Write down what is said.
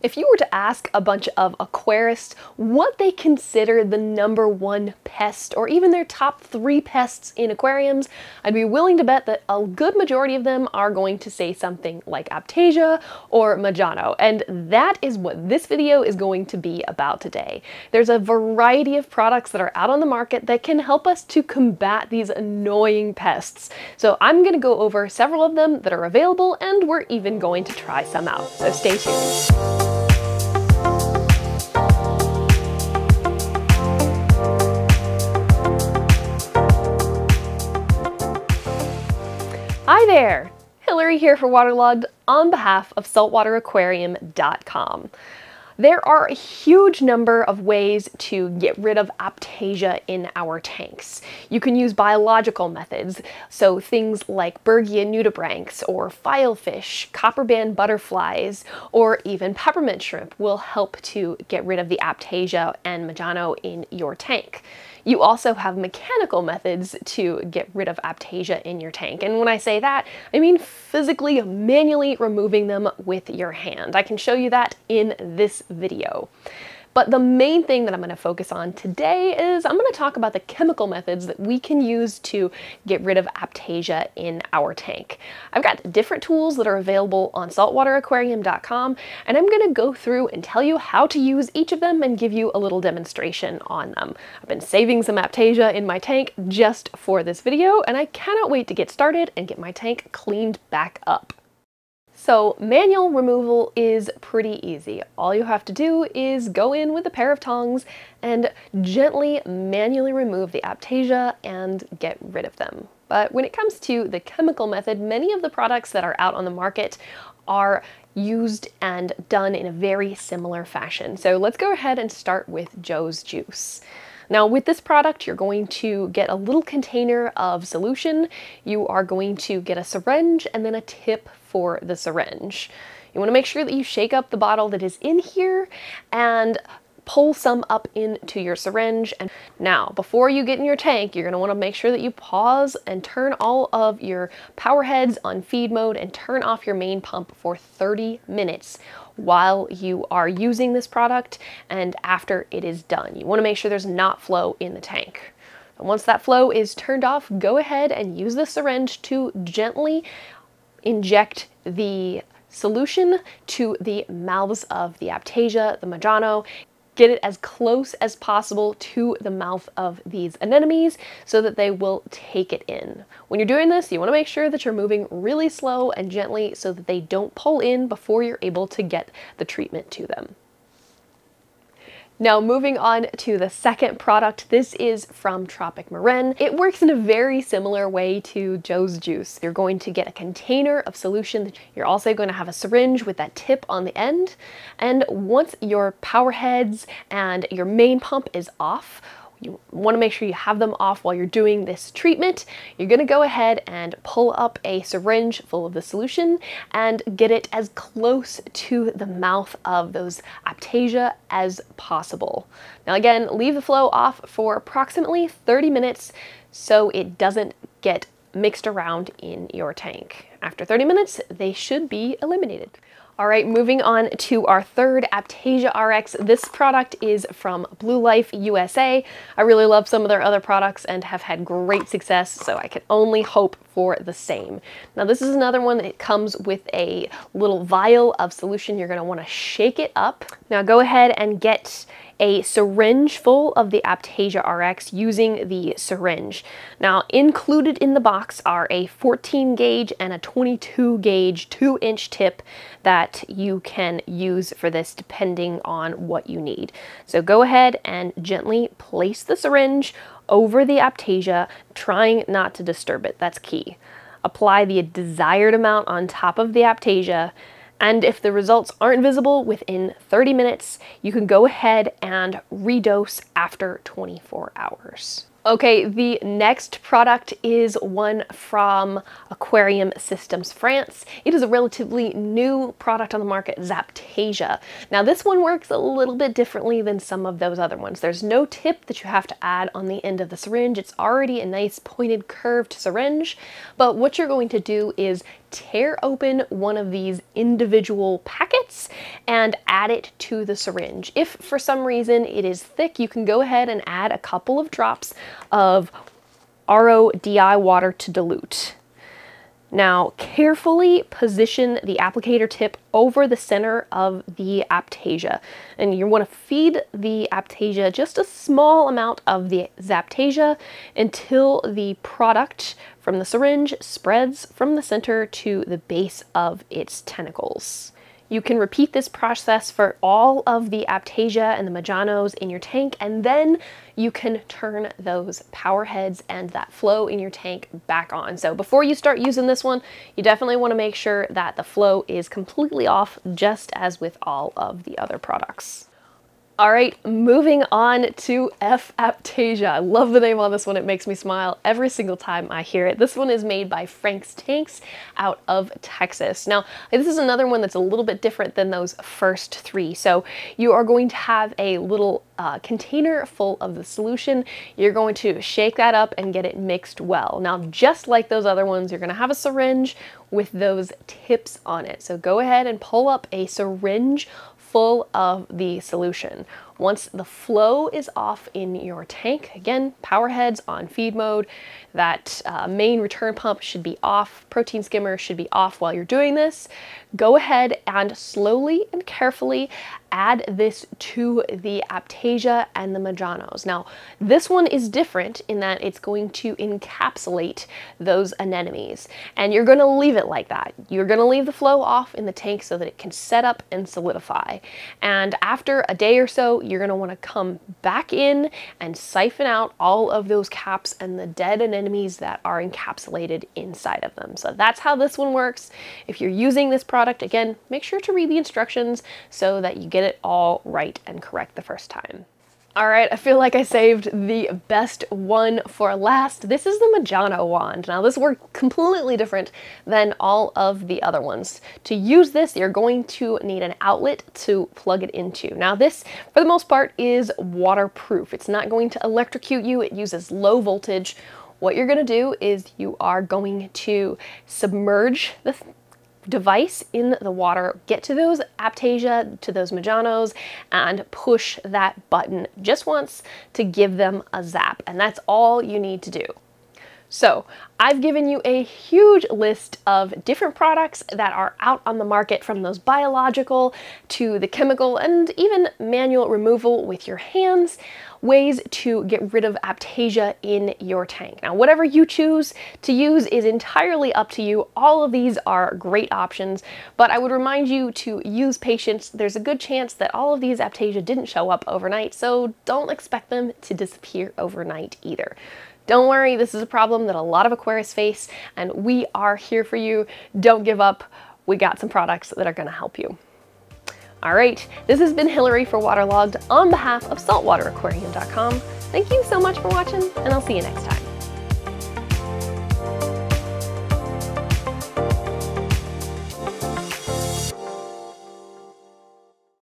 If you were to ask a bunch of aquarists what they consider the number one pest, or even their top three pests in aquariums, I'd be willing to bet that a good majority of them are going to say something like Aiptasia or Majano, and that is what this video is going to be about today. There's a variety of products that are out on the market that can help us to combat these annoying pests. So I'm going to go over several of them that are available, and we're even going to try some out. So stay tuned. There! Hilary here for Waterlogged on behalf of saltwateraquarium.com. There are a huge number of ways to get rid of Aiptasia in our tanks. You can use biological methods, so things like Berghia nudibranchs or filefish, copperband butterflies, or even peppermint shrimp will help to get rid of the Aiptasia and Majano in your tank. You also have mechanical methods to get rid of Aiptasia in your tank. And when I say that, I mean physically manually removing them with your hand. I can show you that in this video. But the main thing that I'm going to focus on today is I'm going to talk about the chemical methods that we can use to get rid of aiptasia in our tank. I've got different tools that are available on saltwateraquarium.com and I'm going to go through and tell you how to use each of them and give you a little demonstration on them. I've been saving some aiptasia in my tank just for this video and I cannot wait to get started and get my tank cleaned back up. So manual removal is pretty easy. All you have to do is go in with a pair of tongs and gently manually remove the aiptasia and get rid of them. But when it comes to the chemical method, many of the products that are out on the market are used and done in a very similar fashion. So let's go ahead and start with Joe's Juice. Now with this product, you're going to get a little container of solution. You are going to get a syringe and then a tip for the syringe. You want to make sure that you shake up the bottle that is in here and pull some up into your syringe. And now, before you get in your tank, you're gonna wanna make sure that you pause and turn all of your power heads on feed mode and turn off your main pump for 30 minutes while you are using this product and after it is done. You wanna make sure there's not flow in the tank. And once that flow is turned off, go ahead and use the syringe to gently inject the solution to the mouths of the Aiptasia, the Majano, get it as close as possible to the mouth of these anemones so that they will take it in. When you're doing this, you want to make sure that you're moving really slow and gently so that they don't pull in before you're able to get the treatment to them. Now moving on to the second product, this is from Tropic Marin. It works in a very similar way to Joe's Juice. You're going to get a container of solution. You're also going to have a syringe with that tip on the end. And once your power heads and your main pump is off, you want to make sure you have them off while you're doing this treatment. You're going to go ahead and pull up a syringe full of the solution and get it as close to the mouth of those aiptasia as possible. Now again, leave the flow off for approximately 30 minutes so it doesn't get mixed around in your tank. After 30 minutes, they should be eliminated. All right, moving on to our third Aiptasia RX. This product is from Blue Life USA. I really love some of their other products and have had great success, so I can only hope for the same. Now this is another one that comes with a little vial of solution. You're gonna wanna shake it up. Now go ahead and get a syringe full of the Aiptasia RX using the syringe. Now included in the box are a 14 gauge and a 22 gauge 2 inch tip that you can use for this depending on what you need. So go ahead and gently place the syringe over the aiptasia, trying not to disturb it. That's key. Apply the desired amount on top of the aiptasia, and if the results aren't visible within 30 minutes, you can go ahead and redose after 24 hours. Okay, the next product is one from Aquarium Systems France. It is a relatively new product on the market, Zaptasia. Now this one works a little bit differently than some of those other ones. There's no tip that you have to add on the end of the syringe. It's already a nice pointed curved syringe, but what you're going to do is tear open one of these individual packets and add it to the syringe. If for some reason it is thick, you can go ahead and add a couple of drops of RODI water to dilute. Now, carefully position the applicator tip over the center of the aiptasia And you want to feed the aiptasia just a small amount of the Zaptasia until the product from the syringe spreads from the center to the base of its tentacles. You can repeat this process for all of the Aiptasia and the Majanos in your tank, and then you can turn those power heads and that flow in your tank back on. So before you start using this one, you definitely want to make sure that the flow is completely off, just as with all of the other products. All right, moving on to F Aiptasia. I love the name on this one. It makes me smile every single time I hear it. This one is made by Frank's Tanks out of Texas. Now, this is another one that's a little bit different than those first three. So you are going to have a little uh, container full of the solution. You're going to shake that up and get it mixed well. Now, just like those other ones, you're gonna have a syringe with those tips on it. So go ahead and pull up a syringe full of the solution. Once the flow is off in your tank, again, power heads on feed mode, that uh, main return pump should be off, protein skimmer should be off while you're doing this. Go ahead and slowly and carefully add this to the Aiptasia and the Majanos. Now, this one is different in that it's going to encapsulate those anemones, and you're going to leave it like that. You're going to leave the flow off in the tank so that it can set up and solidify. And after a day or so, you're want to come back in and siphon out all of those caps and the dead anemones that are encapsulated inside of them. So that's how this one works. If you're using this product, again, make sure to read the instructions so that you get it all right and correct the first time. All right, I feel like I saved the best one for last. This is the Majano wand. Now this worked completely different than all of the other ones. To use this, you're going to need an outlet to plug it into. Now this, for the most part, is waterproof. It's not going to electrocute you. It uses low voltage. What you're gonna do is you are going to submerge the device in the water, get to those Aiptasia, to those Majanos, and push that button just once to give them a zap. And that's all you need to do. So I've given you a huge list of different products that are out on the market from those biological to the chemical and even manual removal with your hands ways to get rid of aiptasia in your tank. Now, whatever you choose to use is entirely up to you. All of these are great options, but I would remind you to use patience. There's a good chance that all of these aiptasia didn't show up overnight, so don't expect them to disappear overnight either. Don't worry, this is a problem that a lot of aquarists face, and we are here for you. Don't give up. We got some products that are going to help you. All right, this has been Hilary for Waterlogged on behalf of saltwateraquarium.com. Thank you so much for watching, and I'll see you next time.